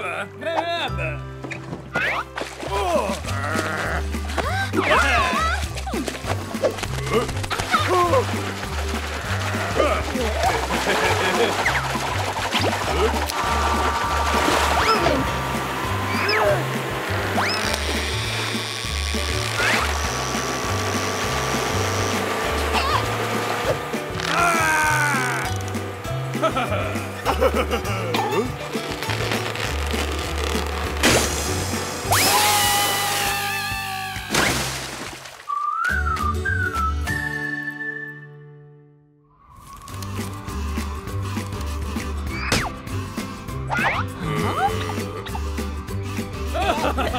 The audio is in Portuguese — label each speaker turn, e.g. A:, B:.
A: Granada! Granada! Ah!
B: Huh?